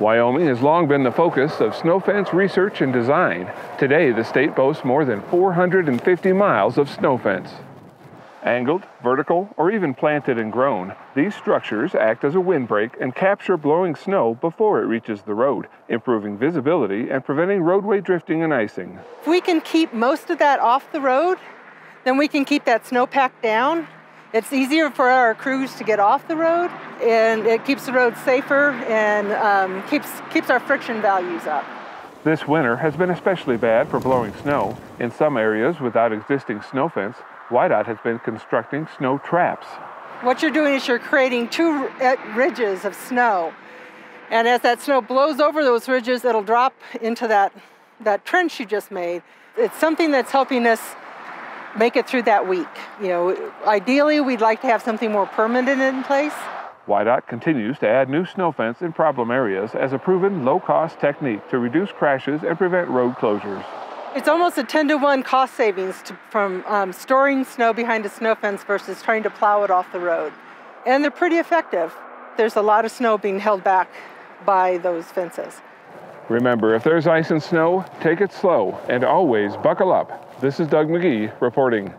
Wyoming has long been the focus of snow fence research and design. Today, the state boasts more than 450 miles of snow fence. Angled, vertical, or even planted and grown, these structures act as a windbreak and capture blowing snow before it reaches the road, improving visibility and preventing roadway drifting and icing. If we can keep most of that off the road, then we can keep that snowpack down it's easier for our crews to get off the road, and it keeps the road safer and um, keeps, keeps our friction values up. This winter has been especially bad for blowing snow. In some areas without existing snow fence, WYDOT has been constructing snow traps. What you're doing is you're creating two ridges of snow. And as that snow blows over those ridges, it'll drop into that, that trench you just made. It's something that's helping us make it through that week. You know, ideally, we'd like to have something more permanent in place. WYDOT continues to add new snow fence in problem areas as a proven low-cost technique to reduce crashes and prevent road closures. It's almost a 10 to 1 cost savings to, from um, storing snow behind a snow fence versus trying to plow it off the road. And they're pretty effective. There's a lot of snow being held back by those fences. Remember, if there's ice and snow, take it slow and always buckle up. This is Doug McGee reporting.